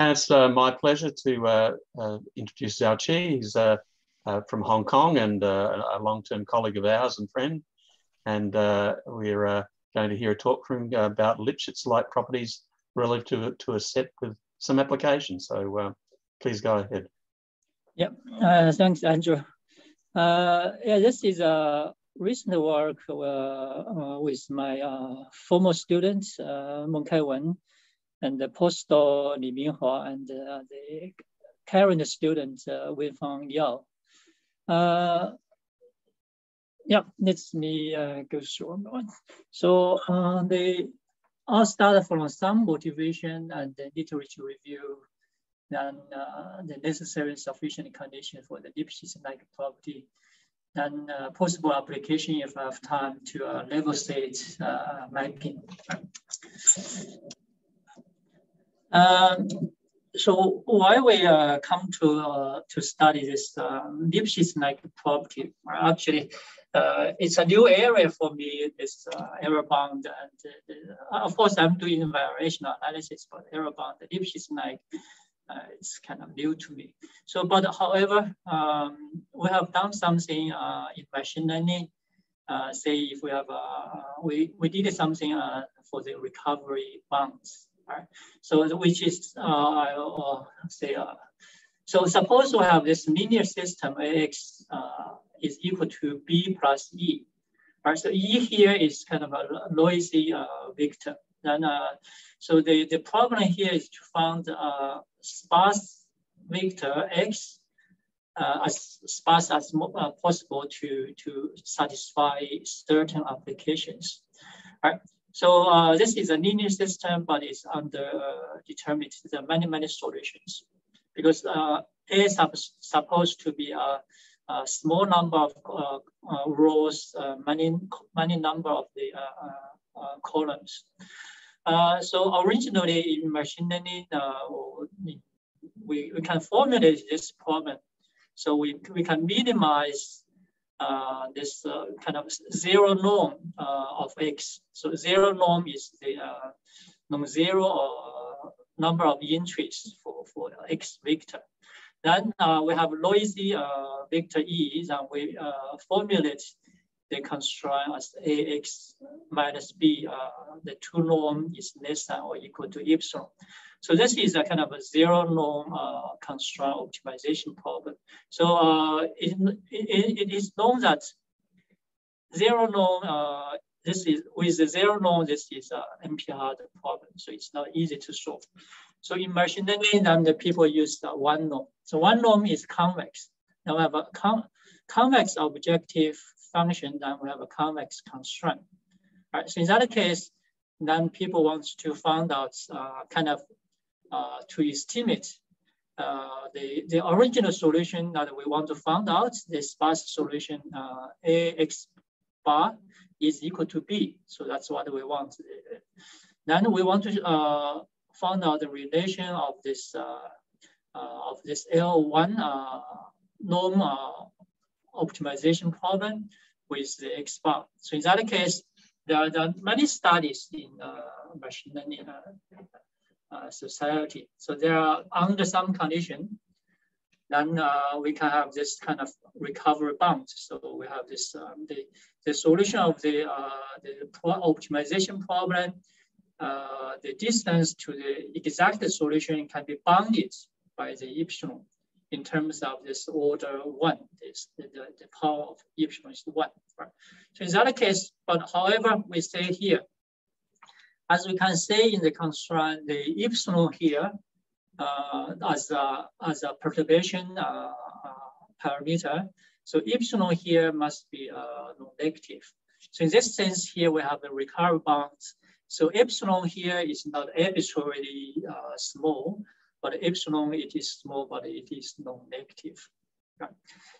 And it's uh, my pleasure to uh, uh, introduce Xiao Qi. He's uh, uh, from Hong Kong and uh, a long-term colleague of ours and friend. And we're going to hear a talk from him about Lipschitz like properties relative to, to a set with some applications. So please go ahead. Yeah, thanks, Andrew. yeah, this is a recent work with my former student, uh, Meng Kai Wen, and the postdoc Li Minghua and uh, the current student uh, Wenfang Yao. Uh, yeah, let me go through one. So they all start from some motivation and the literature review, then uh, the necessary sufficient condition for the Lipschitz-like property, then uh, possible application if I have time to uh, level state mapping. Um, so why we uh, come to uh, to study this uh, Lipschitz-like property? Actually, uh, it's a new area for me. This uh, error bound, and uh, of course, I'm doing variational analysis, but error bound, Lipschitz-like, uh, it's kind of new to me. So, but however, um, we have done something in machine learning. Say if we have we we did something for the recovery bounds right? So which is, uh, I'll say, uh, so suppose we have this linear system Ax uh, is equal to B plus E, right? So E here is kind of a noisy uh, vector. Then, uh, so the, the problem here is to find a sparse vector X uh, as sparse as uh, possible to, to satisfy certain applications. Right. So uh, this is a linear system, but it's under uh, determined the many, many solutions because uh, A is supposed to be a, a small number of uh, uh, rows, uh, many, many number of the columns. so originally in machine learning, we, we can formulate this problem. So we, we can minimize uh, this uh, kind of zero norm uh, of x. So zero norm is the uh, non-zero uh, number of entries for, for x vector. Then we have noisy vector e, and we formulate the constrain as ax minus b, the two norm is less than or equal to epsilon. So this is a kind of a zero norm uh, constraint optimization problem. So uh, it, it, it is known that zero norm, uh, this is with the zero norm, this is an NP-hard problem. So it's not easy to solve. So in machine learning, then the people use the one norm. So one norm is convex. Now we have a con convex objective function, then we have a convex constraint. Right. So in that case, then people want to find out uh, kind of uh, to estimate uh, the, the original solution that we want to find out, the sparse solution uh, AX bar is equal to B. So that's what we want. Then we want to uh, find out the relation of this uh, of this L1 uh, norm optimization problem with the X bar. So in that case, there are, there are many studies in machine learning uh, society. So there are under some condition, then uh, we can have this kind of recovery bound. So we have this um, the the solution of the uh, the optimization problem. Uh, the distance to the exact solution can be bounded by the epsilon in terms of this order one, this, the, the, power of epsilon is one, right? So in that case, but however, we say here, as we can see in the constraint, the epsilon here uh, as, a, as a perturbation uh, parameter. So epsilon here must be uh, non-negative. So in this sense here, we have the recovery bounds. So epsilon here is not arbitrarily uh, small, but epsilon it is small, but it is non-negative. Right.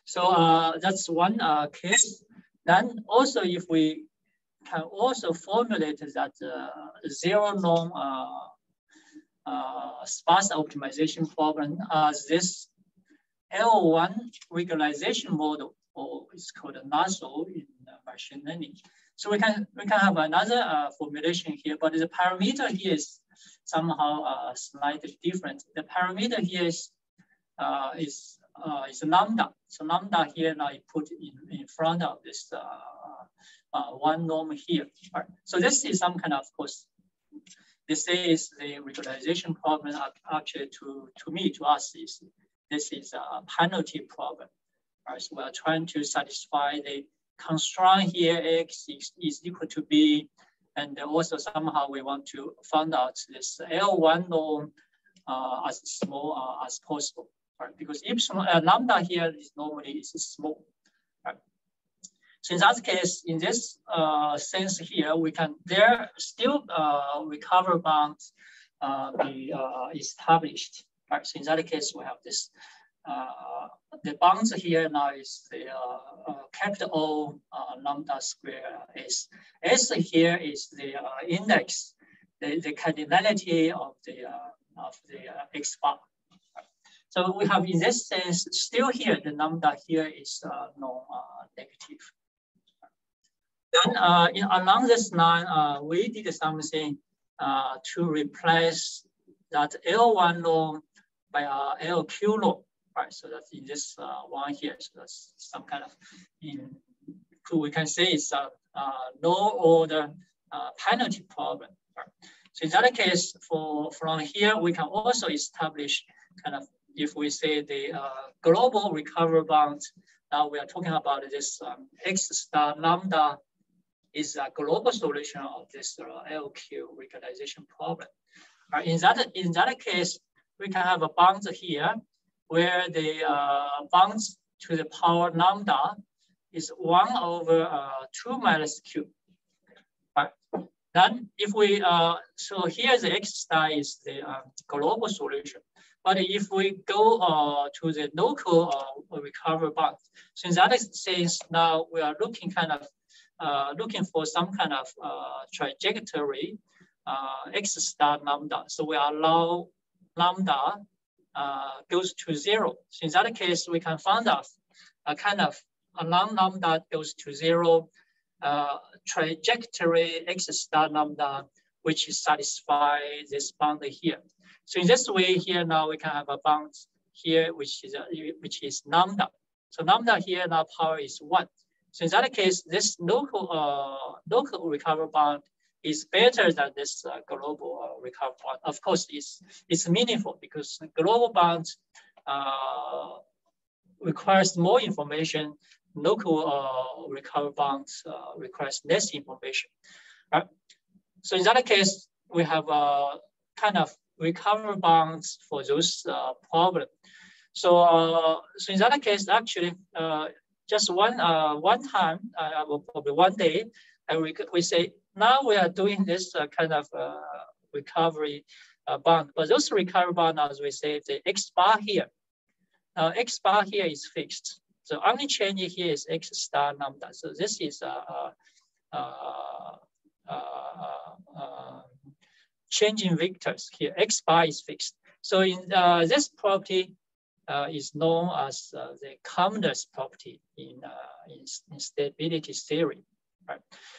So uh, that's one uh, case. Then also if we can also formulate that uh, zero norm uh, uh, sparse optimization problem as this L1 regularization model, or it's called a LASSO in machine learning. So we can we can have another uh, formulation here, but the parameter here is somehow uh, slightly different. The parameter here is uh, is uh, is lambda. So lambda here now you put in, in front of this uh, uh, one norm here. Right. So this is some kind of, of course, this is the regularization problem actually to, to me, to us, is this is a penalty problem. Right. So we're trying to satisfy the constraint here x is, is equal to b, and also somehow we want to find out this L1 norm uh, as small uh, as possible right? Because epsilon uh, lambda here is normally is small? So in that case, in this uh, sense here, we can there still uh, recover bounds uh, be established, right? So in that case, we have this. Uh, the bounds here now is the uh, capital O lambda square S. S here is the index, the, the cardinality of the of the X bar. So we have in this sense, still here, the lambda here is uh, non-negative. Then uh, in, along this line, uh, we did something uh, to replace that L1 norm by uh, LQ norm, right? So that's in this uh, one here. So that's some kind of, in, we can say it's a low order uh, penalty problem. Right? So in that case, for from here, we can also establish kind of if we say the uh, global recovery bound, now we are talking about this um, X star lambda is a global solution of this uh, LQ regularization problem. Uh, in, that, in that case, we can have a bound here where the uh, bounds to the power lambda is one over uh, two minus q. Right. Then if we, uh, so here the X star is the uh, global solution. But if we go uh, to the local uh, recovery bound, in that sense, now we are looking kind of uh, looking for some kind of uh, trajectory uh, x star lambda. So we allow lambda Uh, goes to zero. So in that case, we can find out a kind of along lambda goes to zero uh, trajectory x star lambda, which satisfy this bound here. So in this way here now we can have a bound here, which is, a, which is lambda. So lambda here now power is one. So in that case, this local, uh, local recovery bound is better than this uh, global uh, recovery bound. Of course, it's, it's meaningful because global bound uh, requires more information. Local uh, recovery bounds uh, requires less information. Right? So in that case, we have a kind of recovery bounds for those uh, problems. So, uh, so in that case, actually, uh, just one uh, one time, uh, probably one day, and we, we say, now we are doing this uh, kind of uh, recovery uh, bound. But those recovery bound, as we say, the X bar here. Now, X bar here is fixed. So only change here is X star lambda. So this is a, a, a changing vectors here. X bar is fixed. So in uh, this property uh, is known as uh, the calmness property in, uh, in, in, stability theory.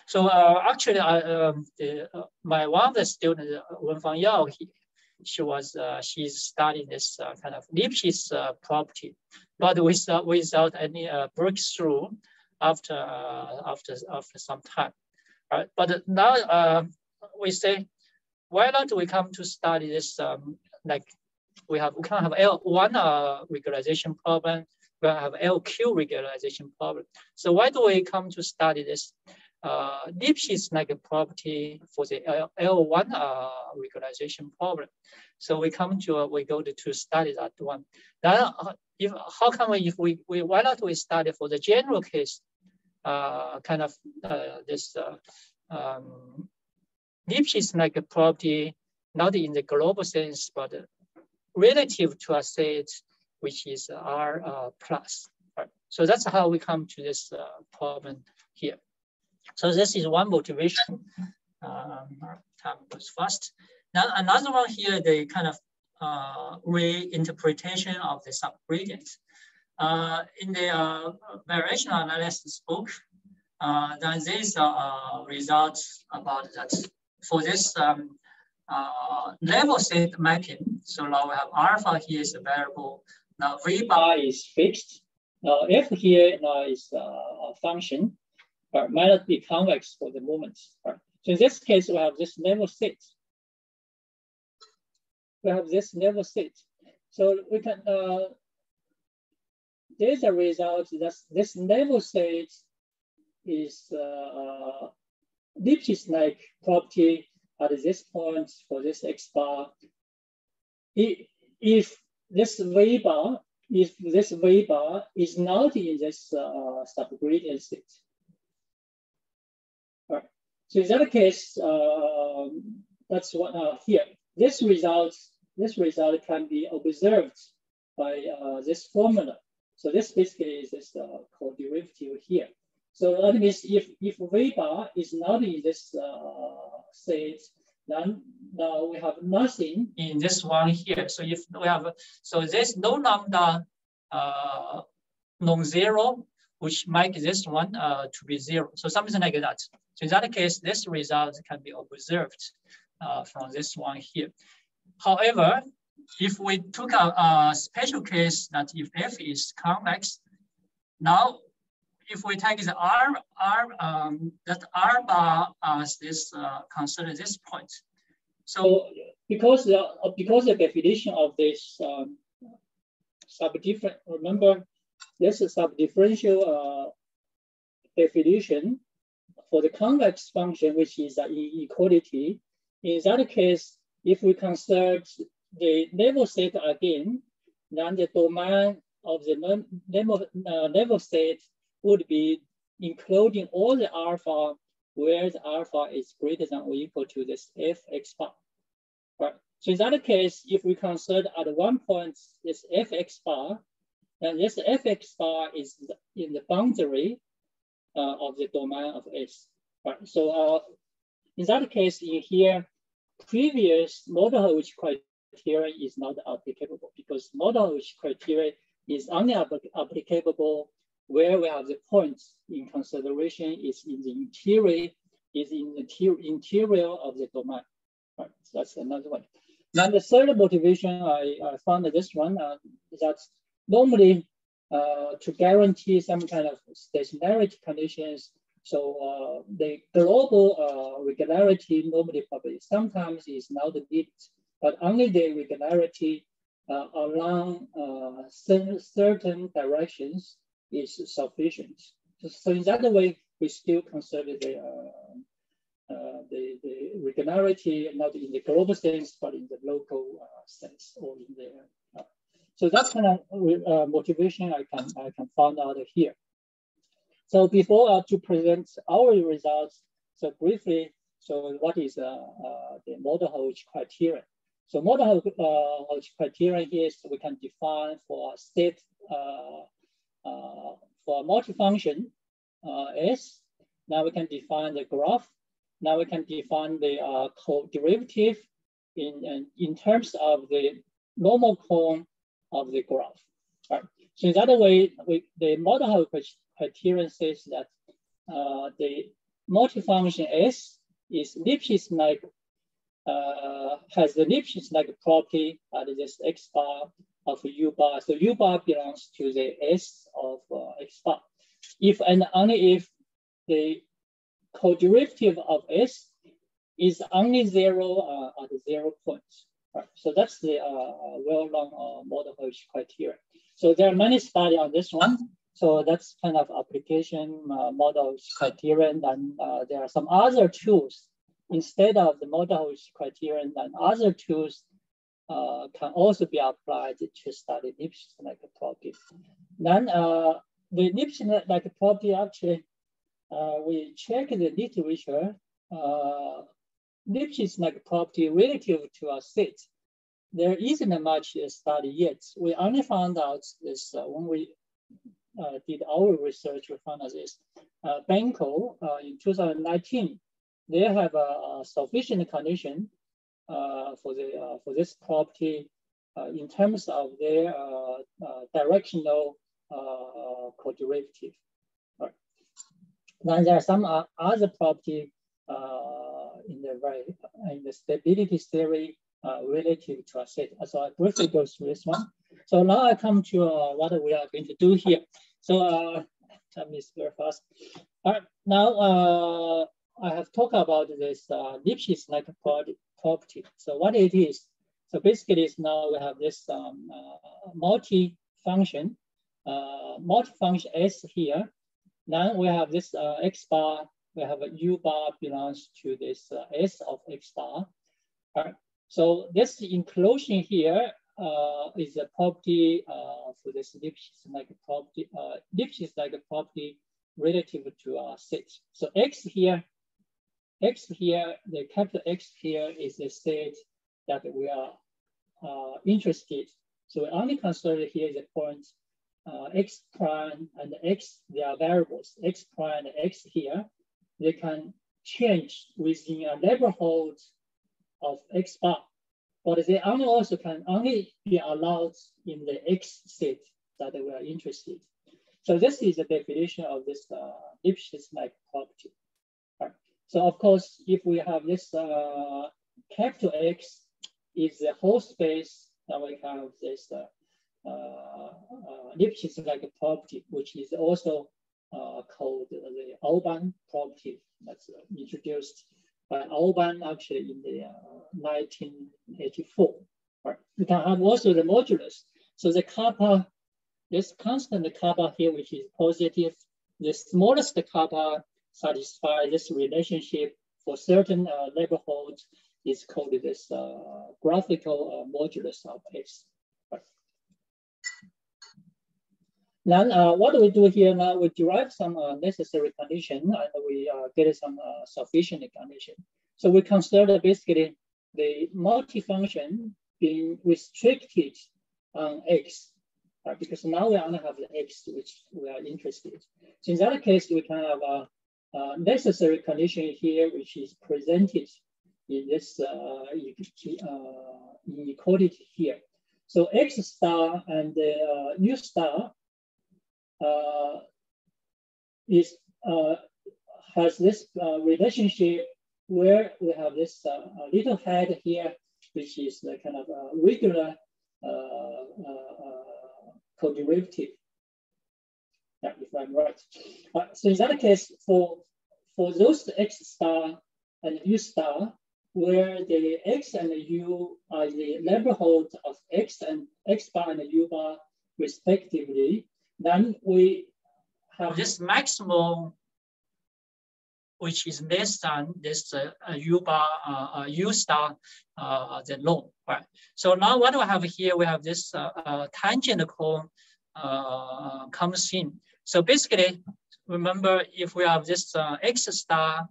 So uh, actually, um, the, uh, my one of the students, Wenfang Yao, he, she was she's studying this kind of Lipschitz property, but without without any breakthrough after after after some time. Right. But now we say why don't we come to study this, um, like we have, we can have L1 uh, regularization problem, we have LQ regularization problem. So why do we come to study this uh, Lipschitz like property for the L, 1 uh, regularization problem? So we come to, uh, we go to, to study that one. Then uh, if, how can we, if we, we, why not we study for the general case, uh, kind of uh, this uh, um, Lipschitz like a property, not in the global sense, but relative to a set which is R uh, plus. Right? So that's how we come to this problem here. So this is one motivation. Um, time goes fast. Now another one here, the kind of uh, reinterpretation of the subgradients. Uh, in the uh, variational analysis book, uh, then these uh, results about that for this um, uh, level set mapping. So now we have alpha here is a variable. Now V bar is fixed. Now F here now is uh, a function, but might not be convex for the moment. Right? So in this case, we have this level set. We have this level set. So we can, uh, there's a result that this level set is uh, Lipschitz-like property at this point for this x bar. If this v bar, if this v bar is not in this uh, subgradient state. So in that case, uh, that's what uh, here. This result, this result can be observed by uh, this formula. So this basically is this uh, co-derivative here. So that means if, if V bar is not in this uh, state, then now we have nothing in this one here. So if we have, so there's no lambda uh, non-zero, which make this one uh, to be zero. So something like that. So in that case, this result can be observed uh, from this one here. However, if we took a, a special case that if f is convex, now if we take the R, R um, that R bar as this, uh, consider this point. So because the, because the definition of this um, subdifferent, remember this is subdifferential uh, definition for the convex function, which is an inequality. In that case, if we consider the level set again, then the domain of the level, uh, level set would be including all the alpha where the alpha is greater than or equal to this fx bar. Right. So in that case, if we consider at one point this fx bar, then this fx bar is in the boundary uh, of the domain of S. Right. So uh, in that case, in here, previous Mordukhovich criteria is not applicable because Mordukhovich criteria is only applicable where we have the points in consideration is in the interior, is in the interior of the domain. Right, so that's another one. Now the third motivation I, I found this one uh, is that normally uh, to guarantee some kind of stationarity conditions, so uh, the global uh, regularity normally probably sometimes is not needed, but only the regularity uh, along uh, certain directions is sufficient. So in that way, we still consider the, uh, the, the regularity not in the global sense, but in the local sense or in the, so that's kind of uh, motivation I can, I can find out here. So before uh, to present our results, so briefly, so what is the Mordukhovich criterion? So Mordukhovich criteria here is we can define for a state uh, for multifunction uh, S. Now we can define the graph. Now we can define the uh, co-derivative in, in terms of the normal cone of the graph. Right. So in that way, we, the model criterion says that uh, the multifunction S is Lipschitz-like, uh, has the Lipschitz-like property at this x bar of U bar. So U bar belongs to the S of uh, X bar. If and only if the co-derivative of S is only zero uh, at zero points. So that's the uh, well-known uh, model criteria. So there are many studies on this one. So that's kind of application uh, model criterion. And uh, there are some other tools instead of the model criterion and other tools uh, can also be applied to study Lipschitz-like property. Then uh, the Lipschitz-like property actually, uh, we check the literature, uh, Lipschitz-like property relative to a set. There isn't much study yet. We only found out this uh, when we uh, did our research, we found out this. Uh, uh, in 2019, they have a, a sufficient condition uh, for the uh, for this property uh, in terms of their directional co-derivative. Right. Then there are some other property in the very in the stability theory relative to a set. So I briefly go through this one. So now I come to what we are going to do here. So time is very fast. All right, now I have talked about this uh, Lipschitz-like property. So what it is, so basically is now we have this um, uh, multi-function, uh, multi-function S here. Then we have this uh, X bar, we have a U bar belongs to this uh, S of X bar. All right. So this inclusion here uh, is a property uh, for this Lipschitz-like property, uh, Lipschitz-like a property relative to a set. So X here X here, the capital X here is the state that we are uh, interested. So we only consider here the point uh, X prime and X, they are variables, X prime and X here. They can change within a neighborhood of X bar, but they only also can only be allowed in the X set that we are interested. So this is the definition of this uh, Lipschitz-like property. Right. So of course, if we have this uh, capital X is the whole space, then we have this uh, uh, uh Lipschitz-like property, which is also uh, called the Aubin property that's introduced by Aubin actually in the 1984. Uh, right. We can have also the modulus. So the kappa, this constant kappa here, which is positive, the smallest kappa satisfy this relationship for certain uh, neighborhoods is called this uh, graphical uh, modulus of X. Then uh, what do we do here now? We derive some uh, necessary condition and we uh, get some uh, sufficient condition. So we consider basically the multifunction being restricted on X, right? because now we only have the X which we are interested. So in that case, we can have a uh, necessary condition here, which is presented in this uh, uh, inequality here. So X star and uh, U star uh, is uh, has this uh, relationship where we have this uh, little head here, which is the kind of regular co-derivative yeah, if I'm right. Uh, so in that case, for for those x star and u star, where the x and the u are the neighborhood of x and x bar and u bar respectively, then we have this maximum which is less than this uh, u bar uh, uh, u star uh, the norm, right? So now what do we have here, we have this uh, uh, tangent cone uh, comes in. So basically, remember if we have this uh, x star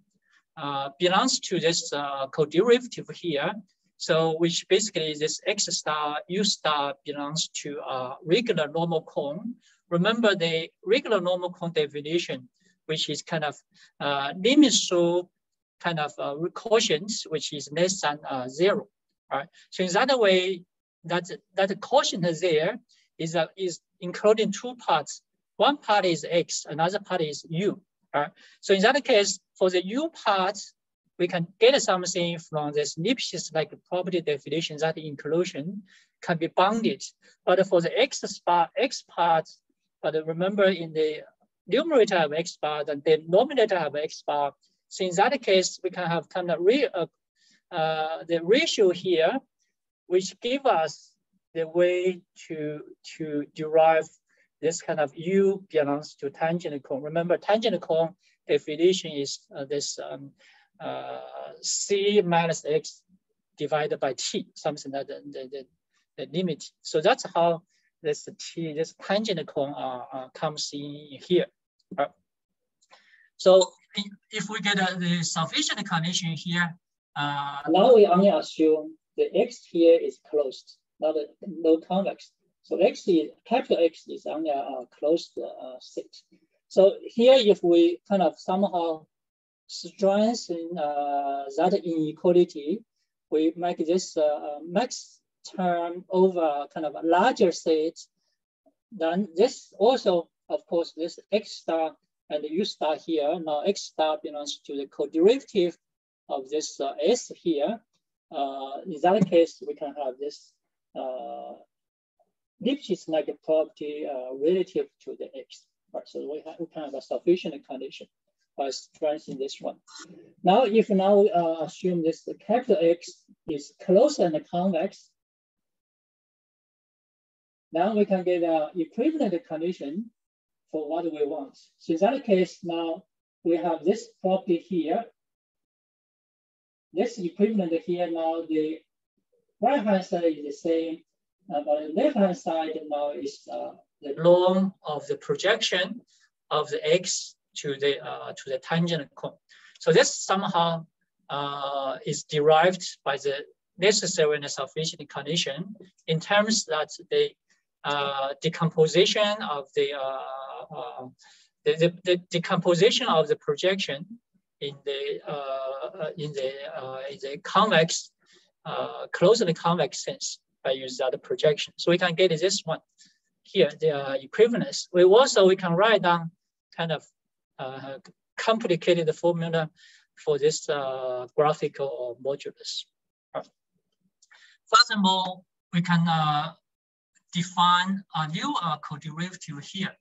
uh, belongs to this uh, co-derivative here, so which basically this x star u star belongs to a regular normal cone. Remember the regular normal cone definition, which is kind of uh, limits through kind of uh, quotients, which is less than uh, zero. Right. So in that way, that that quotient there is uh, is including two parts one part is X, another part is U. Right? So in that case, for the U part, we can get something from this Lipschitz-like property definition that inclusion can be bounded. But for the X part, X part, but remember in the numerator of X bar, the denominator of X bar. So in that case, we can have kind of re, uh, uh, the ratio here, which give us the way to, to derive this kind of U belongs to tangent cone. Remember, tangent cone definition is uh, this um, uh, C minus X divided by T, something that the, the, the, the limit. So that's how this T, this tangent cone uh, uh, comes in here. So if we get uh, the sufficient condition here, uh, now we only assume the X here is closed, not a, no convex. So X is, capital X is only a closed set. So here, if we kind of somehow strengthen uh, that inequality, we make this uh, max term over kind of a larger set, then this also, of course, this X star and U star here, now X star belongs to the co-derivative of this uh, S here, uh, in that case, we can have this uh, Lipschitz-like property uh, relative to the X. Right, so we, have, we can have a sufficient condition by strengthening this one. Now, if now uh, assume this capital X is closer than convex, now we can get an equivalent condition for what we want. So in that case, now we have this property here. This equivalent here now, the right hand side is the same, uh, but the left hand side now is uh, the norm of the projection of the x to the uh, to the tangent cone. So this somehow uh, is derived by the necessary and sufficient condition in terms that the uh, decomposition of the, uh, uh, the, the, the, decomposition of the projection in the in the in the convex closely convex sense by using that projection. So we can get this one here, the equivalence. We also we can write down kind of uh, complicated formula for this uh, graphical modulus. Furthermore, we can uh, define a new uh, co-derivative here.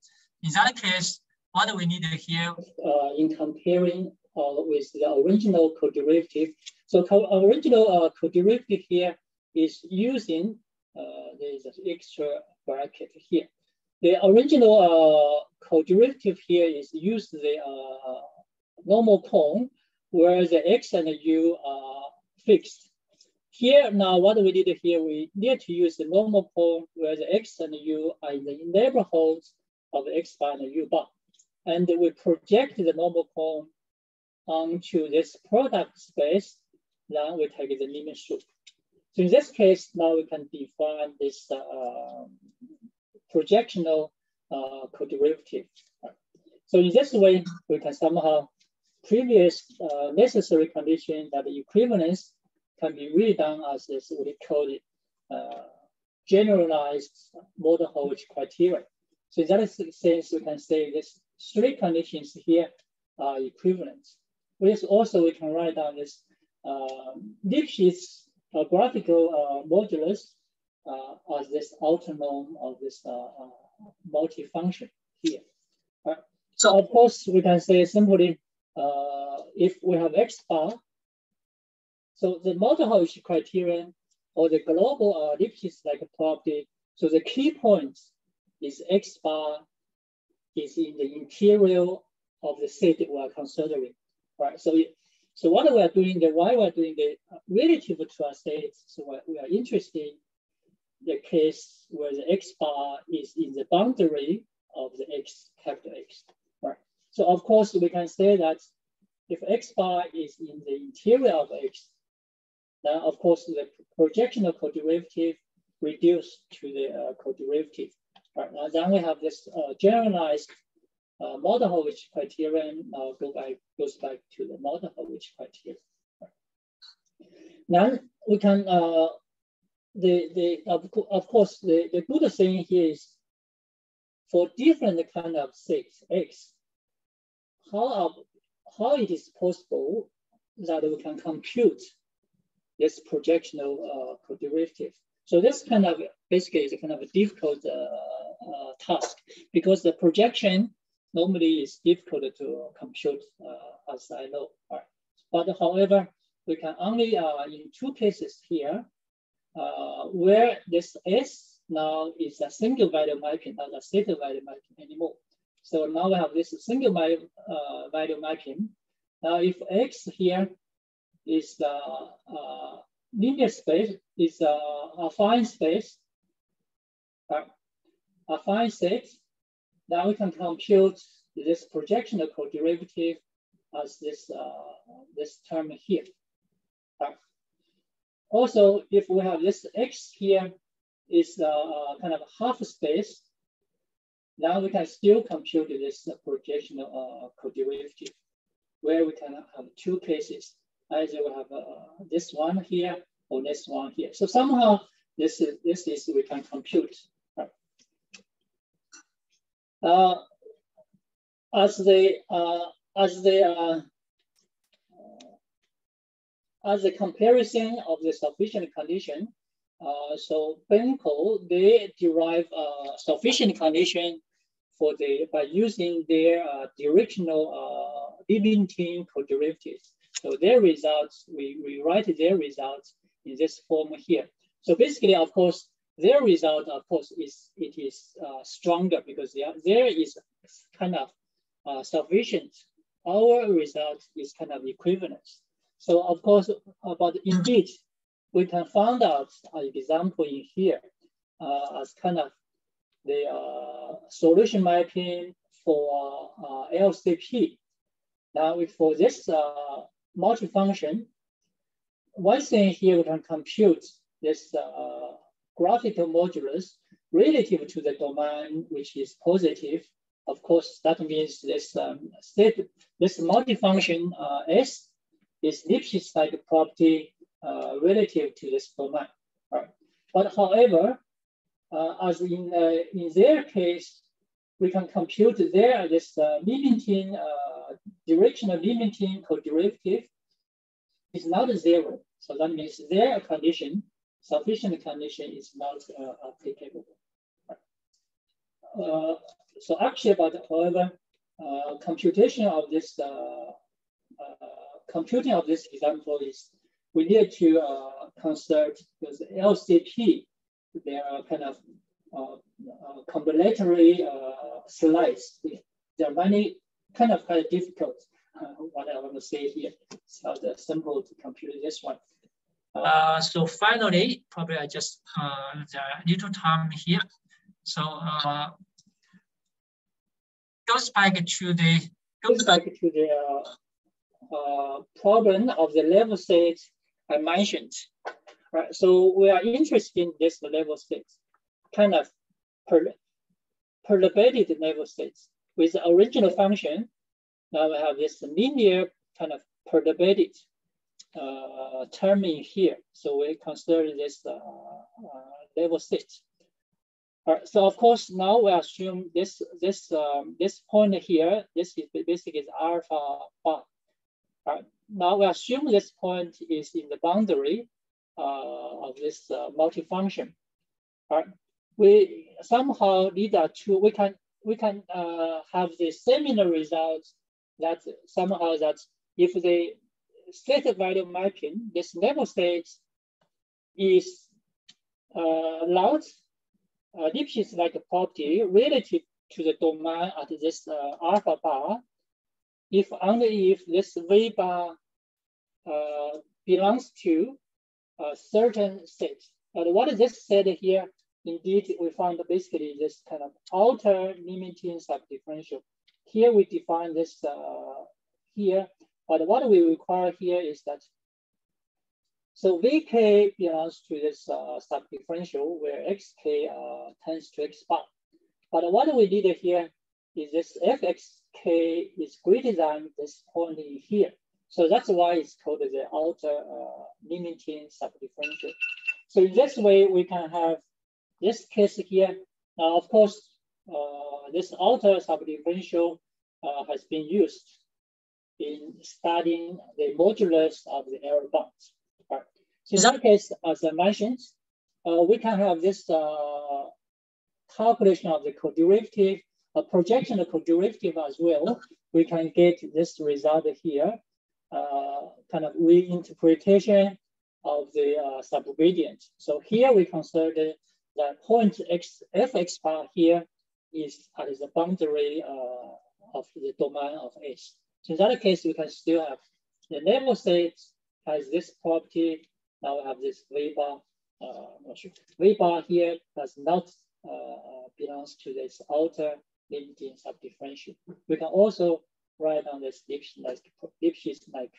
In that case, what do we need here uh, in comparing uh, with the original co-derivative. So co original uh, co-derivative here is using uh, there's an extra bracket here. The original uh, co-derivative here is use the uh, normal cone where the x and the u are fixed. Here now, what we did here, we need to use the normal cone where the x and u are in the neighborhoods of the x bar and u bar. And we project the normal cone onto this product space, then we take the limit suit. So in this case, now we can define this uh, projectional uh, co-derivative. So in this way, we can somehow previous uh, necessary condition that the equivalence can be redone as this what we call it uh, generalized Mordukhovich criteria. So in that sense, we can say these three conditions here are equivalent. With also, we can write down this uh, Lipschitz uh, graphical uh, modulus uh, as this norm of this uh, uh, multifunction here. Right. So of course, we can say simply, if we have x bar so the Mordukhovich criterion or the global uh, Lipschitz-like property, so the key point is X bar is in the interior of the set we are considering, right? So, so what we are doing, the why we are doing the relative to our state, so we are interested in the case where the X bar is in the boundary of the X capital X, right? So of course we can say that if X bar is in the interior of X, then of course the projectional co-derivative reduced to the uh, co-derivative. Right now, then we have this uh, generalized uh, Mordukhovich criterion uh, go goes back to the Mordukhovich criterion. Right. Now we can uh, the the of, of course the, the good thing here is for different kind of six x how how it is possible that we can compute this projectional uh, co-derivative. So this kind of basically is a kind of a difficult uh, uh, task because the projection normally is difficult to compute uh, as I know. Right. But however, we can only uh, in two cases here where this S now is a single value mapping, not a set value mapping anymore. So now we have this single value, value mapping. Now if X here is the uh, linear space is a affine space, uh, affine set. Now we can compute this projectional co-derivative as this uh, this term here. Uh, also, if we have this x here is uh, kind of half space, now we can still compute this projectional uh, co-derivative, where we can have two cases either we have uh, this one here or this one here. So somehow this is this is we can compute. Uh, as the uh, as the uh, as a comparison of the sufficient condition, uh, so Benko, they derive sufficient condition for the by using their uh, directional uh, co-derivatives. So their results, we, we write their results in this form here. So basically, of course, their result, of course, is it is uh, stronger because there, there is kind of uh, sufficient. Our result is kind of equivalent. So of course, but indeed, we can find out an example in here uh, as kind of the uh, solution mapping for uh, LCP. Now, for this uh, multifunction, one thing here we can compute this uh, graphical modulus relative to the domain which is positive. Of course, that means this um, state, this multifunction uh, S is Lipschitz-like property uh, relative to this domain. Right? But however, uh, as in, uh, in their case, we can compute there this uh, limiting, uh, directional limiting co-derivative is not zero. So that means their condition, sufficient condition is not uh, applicable. Uh, so actually, but however, uh, computation of this, uh, uh, computing of this example is, we need to uh, consider because LCP, there are kind of combinatory slides. There are many kind of kind of difficult uh, what I want to say here. Not uh, simple to compute this one. Uh, so finally, probably I just uh, the little time here. So uh, goes back to the goes back to the uh, uh, problem of the level state I mentioned. Right. So we are interested in this level state, kind of per perturbated level states with the original function now we have this linear kind of perturbated uh, term in here. So we consider this uh, uh, level six. Right, so of course now we assume this this um, this point here. This is basically is alpha bar. Right, now we assume this point is in the boundary uh, of this uh, multifunction. All right, we somehow lead to we can we can uh, have the similar results that somehow that if the state value mapping, this level state is uh, allowed uh, Lipschitz-like a property relative to the domain at this uh, alpha bar, if only if this V bar uh, belongs to a certain state. But what is this set here? Indeed, we found basically this kind of outer limiting subdifferential here we define this uh, here, but what we require here is that, so Vk belongs to this uh, subdifferential where xk uh, tends to x bar. But what we did here is this fxk is greater than this point here. So that's why it's called the outer uh, limiting subdifferential. So in this way, we can have this case here. Now, of course, uh, this outer subdifferential uh, has been used in studying the modulus of the error bounds. Right. So in that case, as I mentioned, uh, we can have this uh, calculation of the co-derivative, a projection of co-derivative as well. We can get this result here, uh, kind of reinterpretation of the uh, subgradient. So here we consider that point x, fx bar here is at the boundary uh, of the domain of S. So in that case, we can still have the level state has this property. Now we have this V bar. Uh, V bar here does not uh, belongs to this outer limiting subdifferential. We can also write on this Lipschitz like, Lipschitz like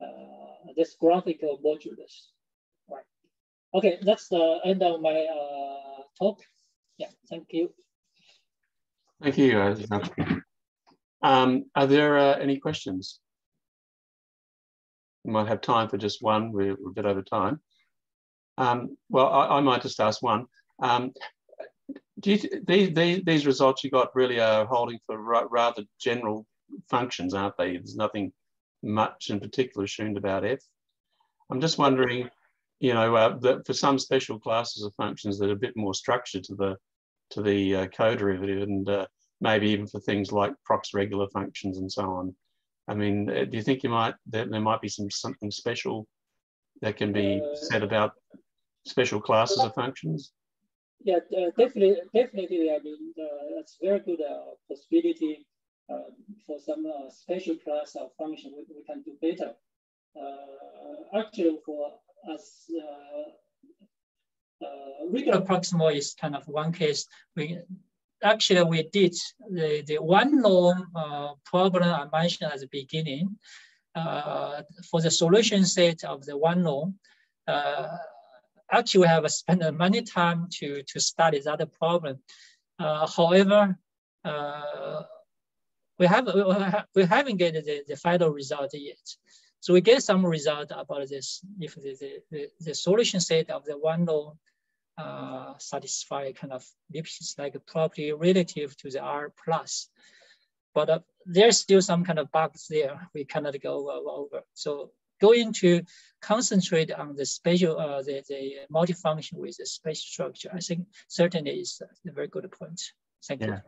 uh, this graphical modulus. Okay, that's the end of my uh, talk. Yeah, thank you. Thank you. Uh, um, are there uh, any questions? We might have time for just one. We're, we're a bit over time. Um, well, I, I, might just ask one. Um, do you, these, these, these results you got really are holding for rather general functions, aren't they? There's nothing much in particular assumed about F. I'm just wondering, you know, uh, that for some special classes of functions that are a bit more structured to the to the uh, co-derivative, and uh, maybe even for things like prox regular functions and so on. I mean, uh, do you think you might there, there might be some something special that can be uh, said about special classes of functions? Yeah, uh, definitely, definitely. I mean, that's very good possibility for some special class of function we, we can do better. Uh, actually for us, uh, uh, regular proximal is kind of one case. We actually we did the, the one norm problem I mentioned at the beginning. for the solution set of the one norm, actually we have spent many time to, to study that problem. Uh, however, uh, we, have, we haven't get the, the final result yet. So we get some result about this if the, the, the solution set of the one law uh, satisfy kind of Lipschitz-like property relative to the R plus. But uh, there's still some kind of bugs there we cannot go over. So going to concentrate on the spatial, uh, the, the multifunction with the space structure, I think certainly is a very good point. Thank yeah. you.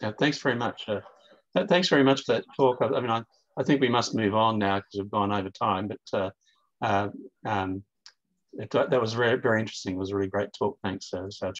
Yeah, thanks very much. Uh, thanks very much for that talk. I, I mean, I, I think we must move on now because we've gone over time. But uh, uh, um, it, that was very, very interesting. It was a really great talk. Thanks, uh,